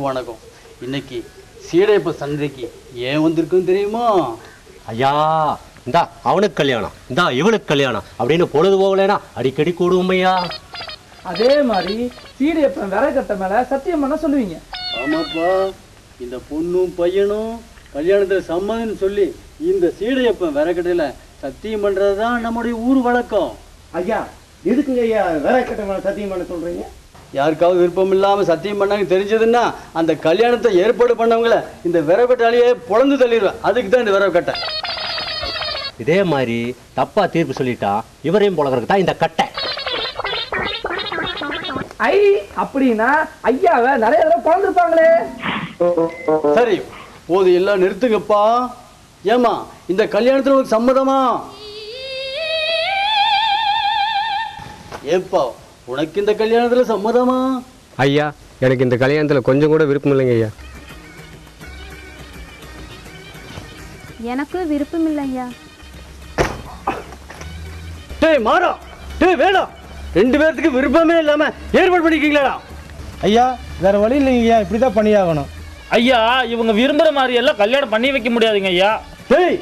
எல்லாருக்கும் வணக்கம். இன்னைக்கு சீடையப்ப சந்தைக்கு ஏன் வந்திருக்குன்னு தெரியுமா? ஐயா இந்தா அவனுக்கு கல்யாணம். இந்தா இவனுக்கு கல்யாணம். அப்படின்னு பொழுது போகலைனா அடிக்கடி கூடுவோம் ஐயா. அதே மாதிரி சீடையப்பன் விறகட்ட மேல சத்தியம் பண்ண சொல்லுவீங்க. ஆமாப்பா இந்த பொண்ணும் பையனும் கல்யாணத்தில் சம்மதம்னு சொல்லி இந்த சீடையப்பன் விறக்கடையில் சத்தியம் பண்ணுறது தான் நம்முடைய ஊர் வழக்கம். ஐயா எதுக்குங்க ஐயா விறக்கட்ட மேல சத்தியம் பண்ண சொல்றீங்க? யாருக்காவது விருப்பம் இல்லாமல் சத்தியம் பண்ணாங்க தெரிஞ்சதுன்னா அந்த கல்யாணத்தை ஏற்பாடு பண்ணவங்கள இந்த விறகட்டாலேயே பொழந்து தள்ளிடுவேன். அதுக்கு தான் இந்த விறகட்டை இதே மாதிரி தப்பா தீர்ப்பு சொல்லிட்டா இவரையும் புலகிறதுக்கு தான் இந்த கட்டை. ஐ அப்படின்னா ஐயாவை நிறைய தடவை குழந்திருப்பாங்களே சரி போது எல்லாம் நிறுத்துங்கப்பா. ஏமா இந்த கல்யாணத்துல உனக்கு சம்மதமா? ஏப்பா உனக்கு இந்த கல்யாணத்துல சம்மதமா? ஐயா எனக்கு இந்த கல்யாணத்தில் கொஞ்சம் கூட விருப்பம் இல்லைங்க ஐயா. எனக்கு விருப்பம் இல்லையா டேய் மாறா. டேய் வேணாம் ரெண்டு பேர்த்துக்கு விருப்பமே இல்லாம ஏற்பாடு பண்ணிக்கீங்களா ஐயா வேற வழி இல்லைங்க ஐயா இப்படிதான் பண்ணியாகணும். ஐயா இவங்க விரும்புற மாதிரி எல்லாம் கல்யாணம் பண்ணி வைக்க முடியாதுங்க ஐயா. டேய்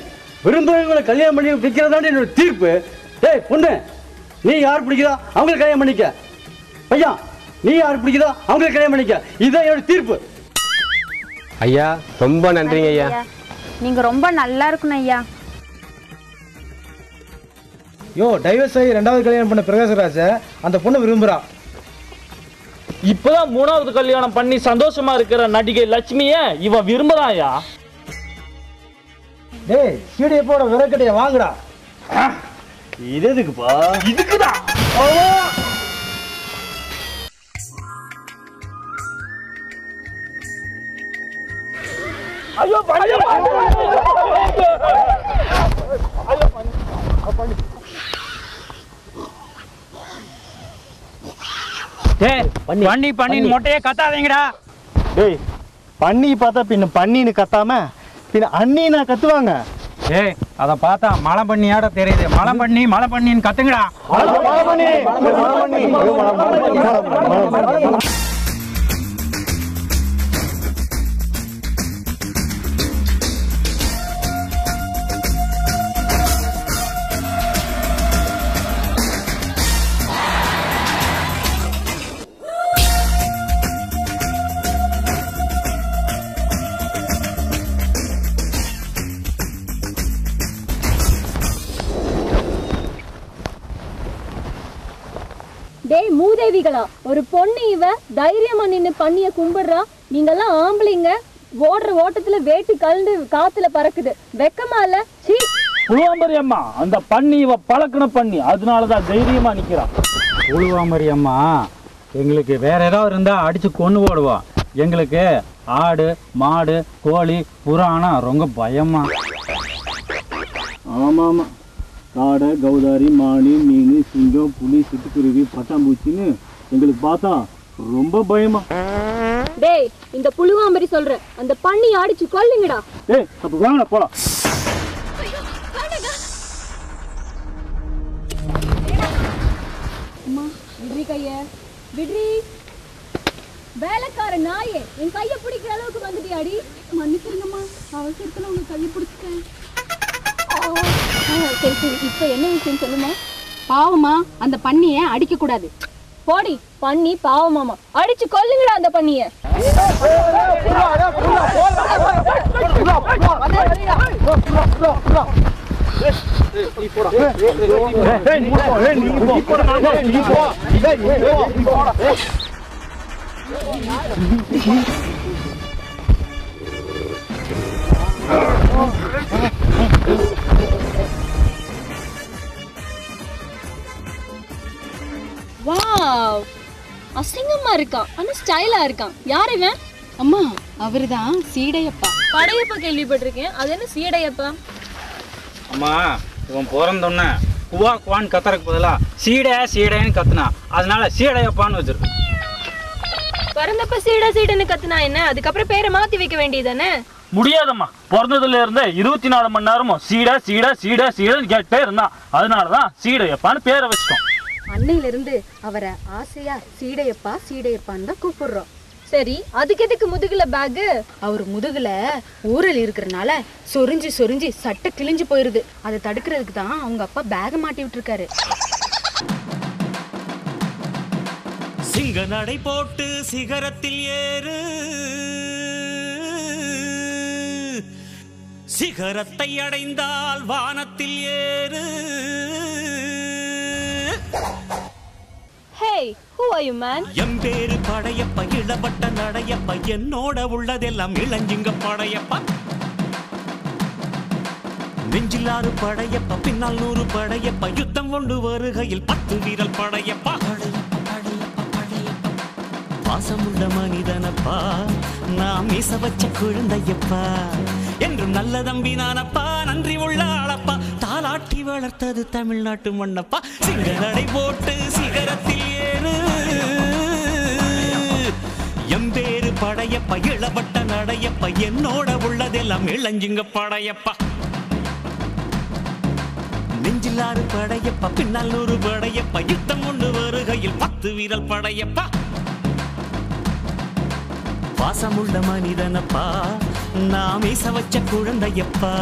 விரும்புறவங்களை கல்யாணம் பண்ணி வைக்கிறதாண்டி என்னோட தீர்ப்பு. டேய் பொண்ணு நீ யார் பிடிக்குதோ? அவங்களை கல்யாணம் பண்ணிக்க. பையா நீ யார் பிடிக்குதோ? அவங்களை கல்யாணம் பண்ணிக்க. இதுதான் என்னோட தீர்ப்பு. ஐயா ரொம்ப நன்றிங்க ஐயா. நீங்க ரொம்ப நல்லா இருக்கணும் ஐயா. யோ டைவர்ஸ் ஆகி ரெண்டாவது கல்யாணம் பண்ண பிரகாசராஜ அந்த பொண்ணு விரும்புறா. இப்பதான் மூணாவது கல்யாணம் பண்ணி சந்தோஷமா இருக்கிற நடிகை லட்சுமிய இவன் விரும்புறான்யா டேய் சீடையப்போட விறக்கட்டைய வாங்குடா. இது எதுக்குப்பா? இதுக்குதான் ஐயோ ஐயோ பண்ணி பண்ணி மொட்டையை கத்தாதீங்கடா. டேய் பண்ணி பார்த்தா பின்ன பண்ணின்னு கத்தாம பின்ன அண்ணினா கத்துவாங்க. ஏய் அதை பார்த்தா மழை பண்ணியாட தெரியுது மழை பண்ணி மழை பண்ணின்னு கத்துங்கடா டேய் மூதேவிகளா ஒரு பொண்ணு இவ தைரியமா நின்னு பண்ணிய கும்பிடுறா. நீங்கெல்லாம் ஆம்பளைங்க. ஓடுற ஓட்டத்துல வேட்டி கலந்து காத்துல பறக்குது. வெக்கமா இல்ல? சீ. புழுவாம்பரி அம்மா அந்த பண்ணி இவ பழக்கணும் பண்ணி அதனாலதான் தைரியமா நிக்கிறான் உழுவாமரி அம்மா எங்களுக்கு வேற ஏதாவது இருந்தா அடிச்சு கொண்டு போடுவோம் எங்களுக்கு ஆடு மாடு கோழி புறானா ரொம்ப பயமா. ஆமா ஆமா காடை கௌதாரி மானி மீன் சிங்கம் புலி சிட்டுக்குருவி பட்டாம்பூச்சின்னு எங்களுக்கு பார்த்தா ரொம்ப பயமா. டேய் இந்த புழுவாம்பரி சொல்ற. அந்த பண்ணி அடிச்சு கொல்லுங்கடா. ஏய் அப்ப வாங்கடா போலாம். அம்மா விட்ரி கைய. விட்ரி வேலைக்கார நாயே என் கைய பிடிக்கிற அளவுக்கு வந்துட்டியாடி. மன்னிச்சிருங்கம்மா அவசரத்துல உங்க கைய பிடிச்சிட்டேன். சரி சரி. இப்ப என்ன விஷயம் சொல்லுமா? பாவமா அந்த பண்ணிய அடிக்க கூடாது போடி பண்ணி பாவமாமா அடிச்சு கொல்லுங்கடா அந்த பண்ணிய வாவ் அசிங்கமா இருக்கான். ஆனா ஸ்டைலா இருக்கான். யார் இவன்? அம்மா அவர்தான் சீடையப்பா. படையப்பா கேள்விப்பட்டிருக்கேன். அது என்ன சீடையப்பா? அம்மா இவன் பிறந்தோன்னே குவா குவான்னு கத்துறதுக்கு பதிலா சீடை சீடைன்னு கத்துனா. அதனால சீடையப்பான்னு வச்சிருக்கு. பிறந்தப்ப சீடா சீடன்னு கத்துனா என்ன? அதுக்கப்புறம் பேரை மாத்தி வைக்க வேண்டியதானே முடியாதம்மா. பிறந்ததுல இருந்தே இருபத்தி நாலு மணி நேரமும் சீடா சீடா சீடா சீடன்னு கேட்டே இருந்தான். அதனாலதான் சீடையப்பான்னு பேரை வச்சிட்டோம். அன்னையிலிருந்து அவரை ஆசையா சீடையப்பா சீடையப்பான்னு தான் கூப்பிடுறோம். சரி அதுக்கு எதுக்கு முதுகுல பேகு அவர் முதுகுல ஊரல் இருக்கிறனால சொரிஞ்சு சொரிஞ்சு சட்டை கிழிஞ்சு போயிருது. அதை தடுக்கிறதுக்கு தான் அவங்க அப்பா பேக மாட்டி விட்டுருக்காரு. சிங்க நடை போட்டு சிகரத்தில் ஏறு. சிகரத்தை அடைந்தால் வானத்தில் ஏறு. Hey who are you man எம்பேரு Padayappa இளவட்ட நடையப்ப என்னோட உள்ளதெல்லாம் இளஞ்சிங்க படையப்பா. நெஞ்சிலாறு படையப்ப பின்னால் நூறு படையப்ப யுத்தம் கொண்டு வருகையில் பத்து வீரல் படையப்பா. படையப்ப பாசமுள்ள மனிதனப்பா நான் மீச வச்ச குழந்தையப்பா. என்றும் நல்ல தம்பி நானப்பா நன்றி உள்ள ஆளப்பா. ஆட்டி வளர்த்தது தமிழ்நாட்டு மண்ணப்பா. சிங்கநடை போட்டு சிகரத்தில் ஏறு. எம்பேரு படையப்பா இளவட்ட நடையப்பா என்னோட உள்ளதெல்லாம் இளஞ்சிங்க படையப்பா. நெஞ்சிலாறு படையப்பா பின்னால் நூறு படையப்பா யுத்தம் ஒன்று வருகையில் பத்து வீரல் படையப்பா. பாசமுள்ள மனிதனப்பா நாமே சவச்ச குழந்தையப்பா.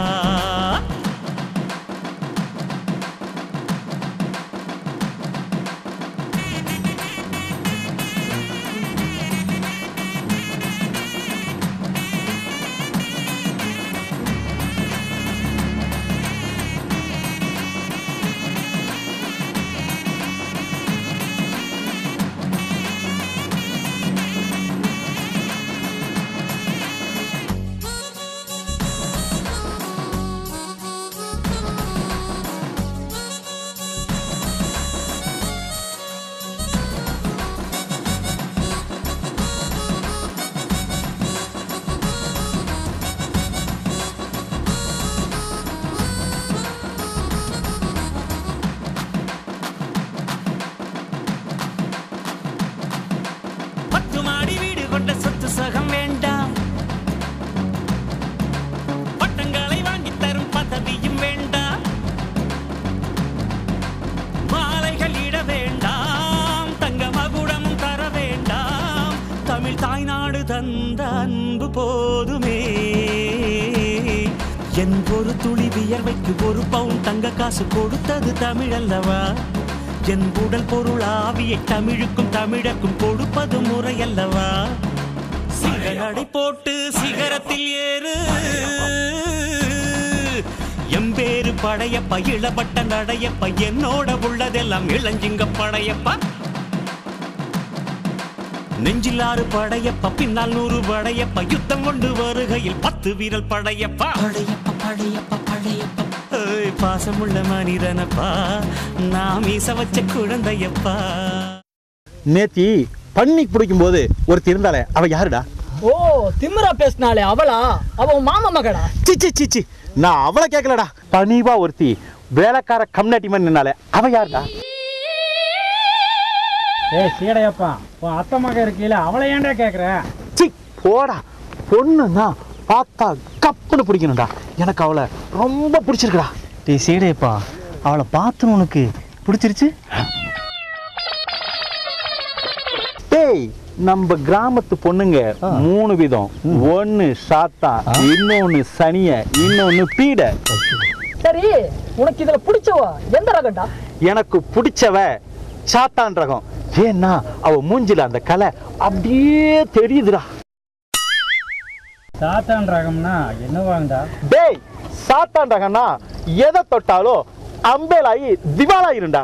தந்த அன்பு போதுமே. என் ஒரு துளி வியர்வைக்கு ஒரு பவுன் தங்க காசு கொடுத்தது தமிழ் அல்லவா என் உடல் பொருள் ஆவியை தமிழுக்கும் தமிழக்கும் கொடுப்பது முறையல்லவா? சிகரடை போட்டு சிகரத்தில் ஏறு. எம்பேரு படையப்ப இளவட்ட நடையப்ப என்னோட உள்ளதெல்லாம் இளஞ்சிங்க படையப்பா. நெஞ்சிலாறு படையப்ப பின்னால் நூறு படையப்ப யுத்தம் கொண்டு வருகையில் பத்து வீரல் படையப்பா. படையப்ப படையப்ப படையப்ப. பாசமுள்ள மனிதனப்பா நாம் ஈச வச்ச குழந்தையப்பா. நேத்தி பண்ணி பிடிக்கும் போது ஒருத்தி இருந்தாலே அவ யாருடா? ஓ திமிரா பேசினாலே அவளா? அவ மாமா மகடா சிச்சி சிச்சி நான் அவளை கேட்கலடா பணிவா ஒருத்தி வேலைக்கார கம்னாட்டி மாதிரி நின்னாலே அவ யாருடா? ஏய் சீடையப்பா உன் அத்தை மக இருக்கையில அவளை ஏன்டா கேட்குற சி போடா. பொண்ணுன்னா பார்த்தா கப்புன்னு பிடிக்கணும்டா. எனக்கு அவளை ரொம்ப பிடிச்சிருக்குடா. டேய் சீடையப்பா அவளை பார்த்து உனக்கு பிடிச்சிருச்சு? டேய் நம்ம கிராமத்து பொண்ணுங்க மூணு விதம். ஒன்னு சாத்தா இன்னொன்னு சனிய இன்னொன்னு பீட. சரி உனக்கு இதுல பிடிச்சவ எந்த ரகம்டா? எனக்கு பிடிச்சவ சாத்தான் ரகம். ஏன்னா அவ மூஞ்சில அந்த கலை அப்படியே தெரியுதுடா சாத்தான் ரகம்னா என்ன வாங்கடா டேய் சாத்தான் ரகம்னா எதை தொட்டாலும் அம்பேலாயி திவாலாயிருண்டா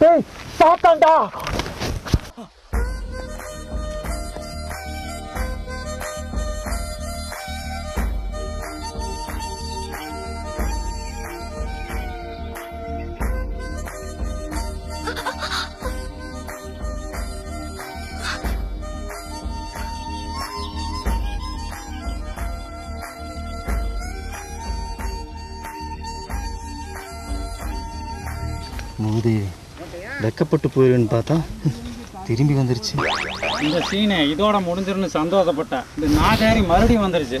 டேய், அது வெக்கப்பட்டு போயிருன்னு பார்த்தா திரும்பி வந்துருச்சு. இந்த சீனை இதோட முடிஞ்சிருன்னு சந்தோஷப்பட்டேன். இந்த நாகாரி மறுபடியும் வந்துருச்சு.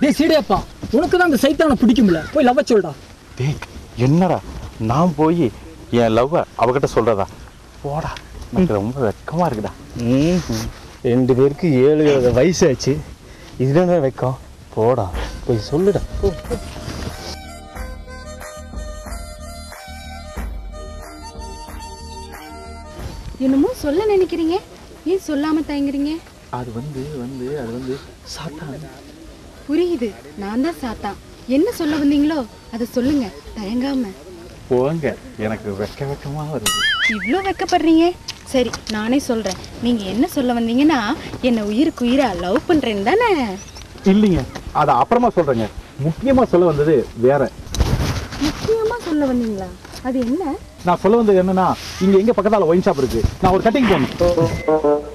டேய் சீடையப்பா உனக்கு தான் அந்த சைத்தானை பிடிக்கும்ல. போய் லவ் சொல்டா. டேய் என்னடா? நான் போய் என் லவ்வை அவகிட்ட சொல்கிறதா போடா. எனக்கு ரொம்ப வெக்கமாக இருக்குடா. ரெண்டு பேருக்கு ஏழு வயசு ஆச்சு. இதுதான் வெக்கம். போடா. போய் சொல்லுடா. என்னமோ சொல்ல நினைக்கிறீங்க? ஏன் சொல்லாம தயங்குறீங்க? அது வந்து வந்து அது வந்து சாத்தான். புரியுது. நான் தான் சாத்தா என்ன சொல்ல வந்தீங்களோ அதை சொல்லுங்க. தயங்காம. போங்க. எனக்கு வெக்க வெக்கமா வருது. இவ்வளோ வெக்கப்படுறீங்க? சரி நானே சொல்றேன். நீங்க என்ன சொல்ல வந்தீங்கன்னா என்ன உயிருக்கு உயிரா லவ் பண்றேன்னு தானே? இல்லைங்க. அதை அப்புறமா சொல்றேங்க. முக்கியமா சொல்ல வந்தது வேற. முக்கியமா சொல்ல வந்தீங்களா? அது என்ன? நான் சொல்ல வந்தது என்னன்னா இங்க எங்க பக்கத்தால ஒயின் ஷாப் இருக்கு. நான் ஒரு கட்டிங் போகணும்.